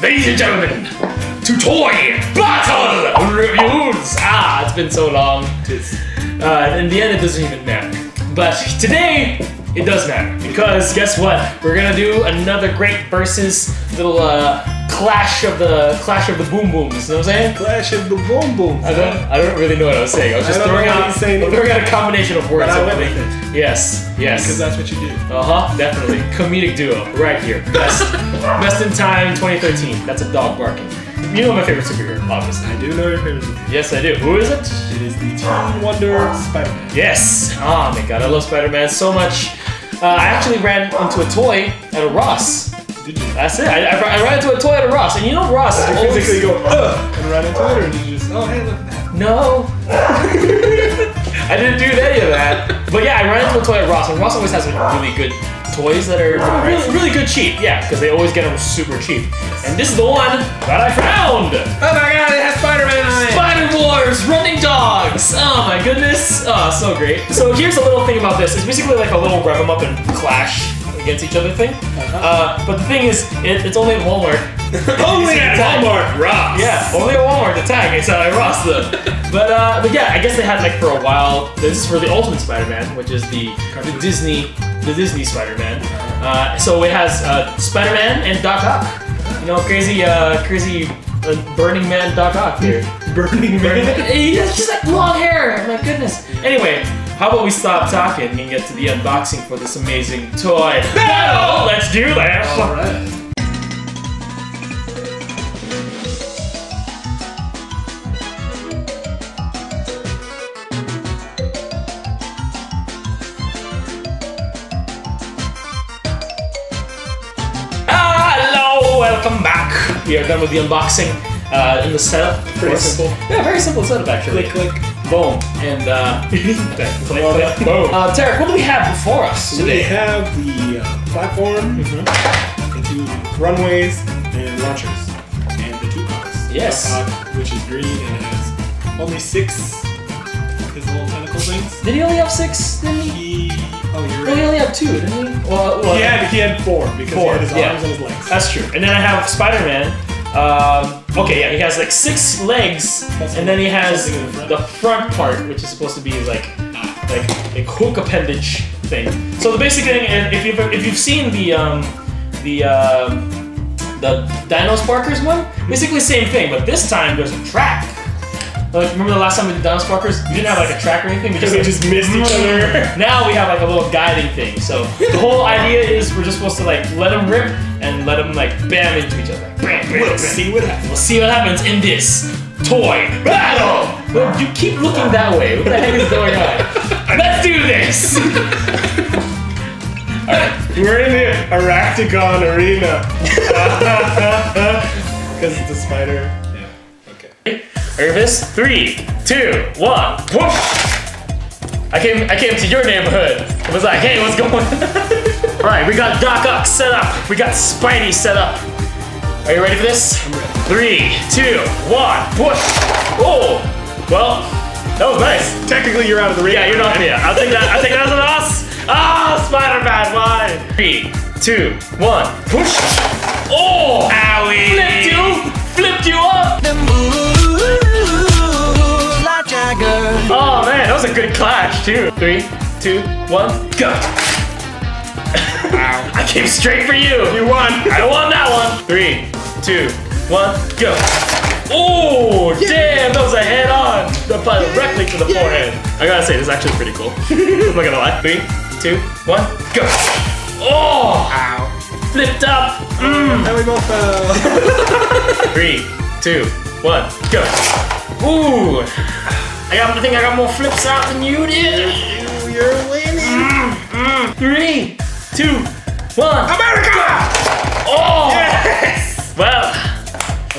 ladies and gentlemen, to toy battle reviews. Ah, it's been so long. Uh, in the end, it doesn't even matter. But today, it does matter because guess what? We're gonna do another great versus little uh, clash of the clash of the boom booms. You know what I'm saying? Clash of the Boom Boom. I don't, I don't really know what I was saying. I was just I throwing out, he's saying either. throwing out a combination of words. But I went with Yes, yes. Because that's what you do. Uh huh, definitely. Comedic duo, right here. Best, best in time 2013. That's a dog barking. You know my favorite superhero, obviously. I do know your favorite superhero. Yes, I do. Who is it? It is the Teen Wonder Spider-Man. Yes. Oh my god, I love Spider Man so much. Uh, I actually ran into a toy at a Ross. Did you? That's it. I, I, I ran into a toy at a Ross, and you know Ross is Did you always- physically go, uh, and run into it, or did you just, oh, hey, look at that? No. I didn't do any of that. But yeah, I ran into a toy at Ross, and Ross always has like, really good toys that are really, really good cheap. Yeah, because they always get them super cheap. And this is the one that I found. Oh my god, it has Spider-Man on it! Spider Wars Running Dogs! Oh my goodness! Oh, so great. So here's a little thing about this. It's basically like a little rev 'em up and clash against each other thing. Uh, but the thing is, it, it's only at Walmart. Only at tag. Walmart, Ross! Yeah, only at Walmart. The tag. It's at Ross though. But uh, but yeah, I guess they had like for a while. This is for the Ultimate Spider-Man, which is the the Disney the Disney Spider-Man. Uh, so it has uh, Spider-Man and Doc Ock. You know, crazy uh, crazy uh, Burning Man Doc Ock here. Burning Man. He has just like long hair. My goodness. Anyway, how about we stop talking and get to the unboxing for this amazing toy? battle? Let's do that. Alright. Hello, welcome back. We are done with the unboxing. Uh, in the setup, Pretty simple. Yeah, very simple setup actually. Click, click. Boom, and uh, click, click, Well boom. Uh, Tarek, what do we have before us today? We today? have the uh, platform into runways and launchers, and the two cars. Yes. Doc Ock, which is green and has only six his little tentacle things. Did he only have six? Didn't he? He, oh, you're No, he only had two, didn't he? Well, well He had he had four because Four, he had his yeah. arms and his legs. That's true. And then I have Spider-Man. Um, okay, yeah, he has like six legs, and then he has the front. part, which is supposed to be like like a hook appendage thing. So the basic thing, if you've if you've seen the um, the um, the Dino Sparkers one, basically same thing, but this time there's a track. Like remember the last time we did Dino Sparkers? We didn't have like a track or anything. We just, we like, just missed each other. now we have like a little guiding thing. So the whole idea is we're just supposed to like let them rip and let them like bam into each other. Bam, bam, We'll bam. see what happens. We'll see what happens in this toy battle. Well, you keep looking that way. What the heck is going on? Let's do this. We're in the Aracticon arena. Because it's a spider. Yeah. Okay. Nervous? Three, two, one, whoosh! I came I came to your neighborhood. It was like, hey, what's going on? Alright, we got Doc Ock set up. We got Spidey set up. Are you ready for this? I'm ready. Three, two, one, push! Oh! Well, that was nice. Technically, you're out of the ring. Yeah, you're not yeah. I'll take that. I'll take that as a loss. Ah, Spider-Man won. Three, two, one, push! Oh! Owie! Flipped you! Flipped you up! Was a good clash too. Three, two, one, go! I came straight for you. You won. I won that one. Three, two, one, go! Oh, damn, that was a head on. That applied directly to the forehead. I gotta say, this is actually pretty cool. I'm not gonna lie. Three, two, one, go! Oh! Ow. Flipped up. Mm. And we both fell. Three, two, one, go. Ooh. I got. I think I got more flips out than you did. You're winning. Mm, Three, two, one. America! Oh. Yes! Well,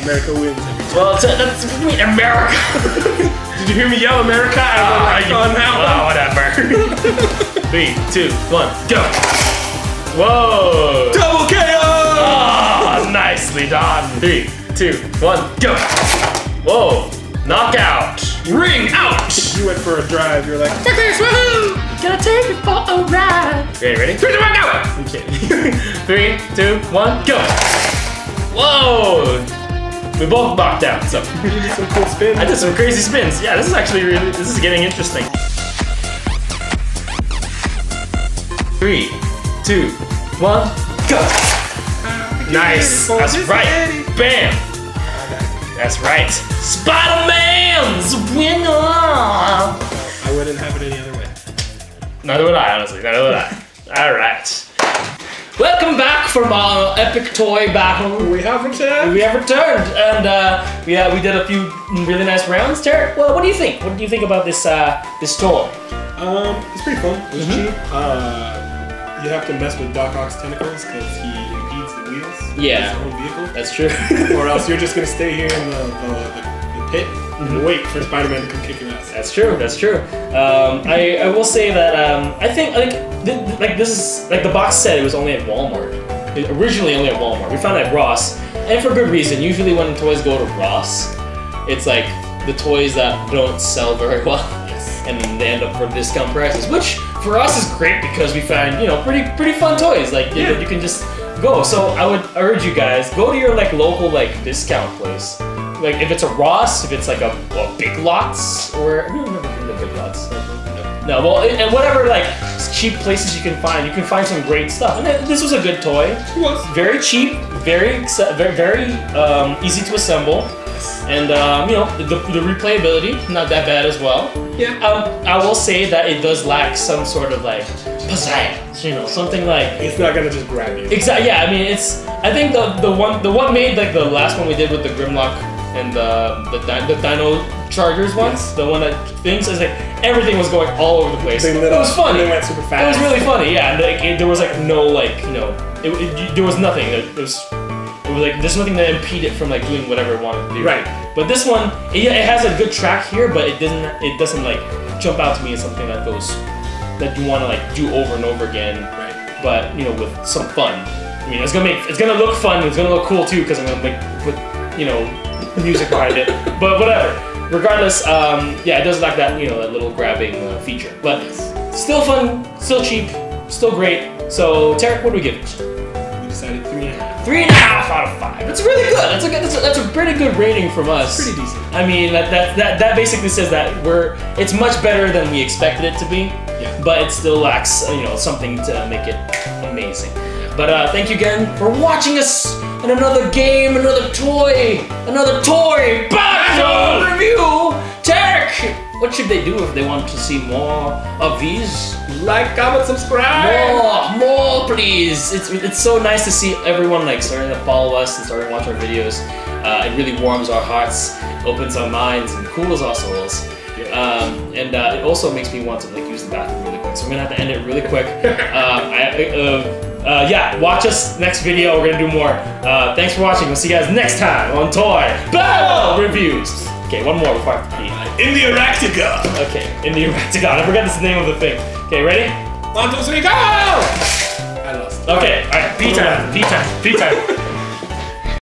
America wins every time. well, that's, what mean, America. Did you hear me yell America? I was like, on that Oh, whatever. Three, two, one, go. Whoa. one. Double KO! Oh, nicely done. Three, two, one, go. Whoa. Knockout. Ring out. You went for a drive. You're like, Fuck this, woohoo! Gonna take it for a ride. Okay, ready? Three, two, one, go! okay. Three, two, one, go! Whoa! We both knocked out, so. You did some cool spins. I did some crazy spins. Yeah, this is actually really, this is getting interesting. Three, two, one, go! Nice. That's right. Bam. That's right. Spider-Man's Neither would I, honestly. Neither would I. All right. Welcome back from our epic toy battle. We have returned. We have returned, and uh, we uh, we did a few really nice rounds. Tarek, well, what do you think? What do you think about this uh, this toy? Um, it's pretty fun. It's Mhm. cheap. Uh, you have to mess with Doc Ock's tentacles because he impedes the wheels. Yeah. His vehicle. That's true. or else you're just gonna stay here in the, the, the, the pit Mm-hmm. wait for Spider-Man to come kick your ass. That's true. That's true. Um, I, I will say that um, I think like th- like this is like the box said it was only at Walmart. It, originally only at Walmart. We found it at Ross, and for good reason. Usually when toys go to Ross, it's like the toys that don't sell very well, Yes. and they end up for discount prices, which for us is great because we find you know pretty pretty fun toys like you, Yeah. you can just go. So I would urge you guys go to your like local like discount place. Like if it's a Ross, if it's like a, a Big Lots, or I've never been to Big Lots. No, well, and and whatever like cheap places you can find, you can find some great stuff. And this was a good toy, It was. very cheap, very very very um, easy to assemble, and um, you know the, the replayability not that bad as well. Yeah. Um, I will say that it does lack some sort of like pizzazz, you know, something like It's not gonna just grab you. Exactly. Yeah. I mean, it's. I think the the one the one made like the last one we did with the Grimlock and the the, di- the Dino Chargers ones. Yes. The one that things is like everything was going all over the place. They it was funny. they went super fast. It was really funny. Yeah. And like it, there was like no like you know it, it- there was nothing. It, was. It was like there's nothing that impede it from like doing whatever it wanted to do. Right. But this one, it, it has a good track here, but it doesn't. It doesn't like jump out to me as something that goes that you want to like do over and over again Right. but you know with some fun. I mean, it's gonna make it's gonna look fun. It's gonna look cool too because I'm gonna make put you know music behind it. But whatever. Regardless, um, yeah, it does lack that you know that little grabbing uh, feature, but still fun, still cheap, still great. So Tarek, what do we give it? We decided three and a half. Three and a half out of five. That's really good. That's a good. That's a, that's a pretty good rating from us. Pretty decent. I mean, that, that that that basically says that we're it's much better than we expected it to be Yeah. but it still lacks, you know, something to make it amazing. But uh, thank you again for watching us in another game, another toy, another toy battle review. Tarek, what should they do if they want to see more of these? Like, comment, subscribe. More, more, please. It's it's so nice to see everyone like starting to follow us and starting to watch our videos. Uh, it really warms our hearts, opens our minds, and cools our souls. Um, and uh, it also makes me want to like use the bathroom really quick. So I'm gonna have to end it really quick. um, I, uh, uh, yeah, watch us next video. We're gonna do more. Uh, thanks for watching. We'll see you guys next time on Toy Battle Reviews. Okay, one more before I have to pee. In the Aractica. Okay, in the Eractagon. I forgot the name of the thing. Okay, ready? One, two, three, go! I lost. Okay, alright, pee time, pee time, pee time.